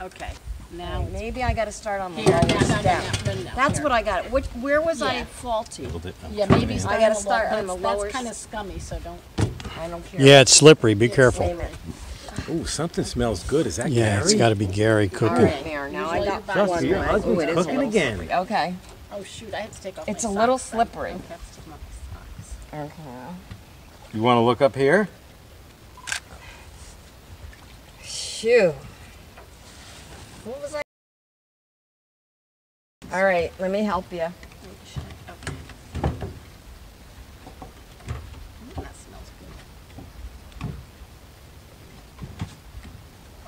Okay, now. it's- Maybe I gotta start on the Here, no, no, no, step. no, no, no, That's here. what I got. Which, where was I faulty? Yeah, maybe start gotta start low- on the that's- lower That's kind of scummy, so don't. I don't care. Yeah, it's slippery. Be Wait a careful. minute. Ooh, something smells good. Is that Yeah, Gary? it's got to be Gary cooking. right, there. Now I got you buy one. Your right. husband's Ooh, it is cooking again. slippery. Okay. Oh, shoot, I have to take off my It's a socks. little slippery. Okay, let's take off my socks. Okay. You want to look up here? Shoo. What was I? All right, let me help you. Okay. Ooh, That smells good.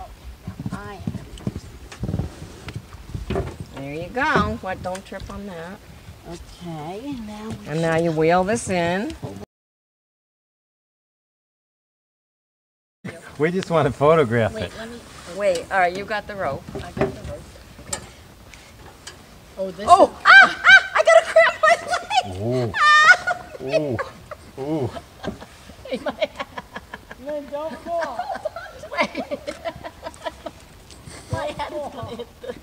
Okay, I am There you go. What? Don't trip on that. Okay, now And now you wheel this in. We just want to photograph Wait, let me, Wait. All right, you got the rope. I got the rope. Okay. Oh, this Oh, is, ah, ah, I gotta grab my leg. Ooh. Ooh. Lin, don't fall. Wait. My head is gonna hit the.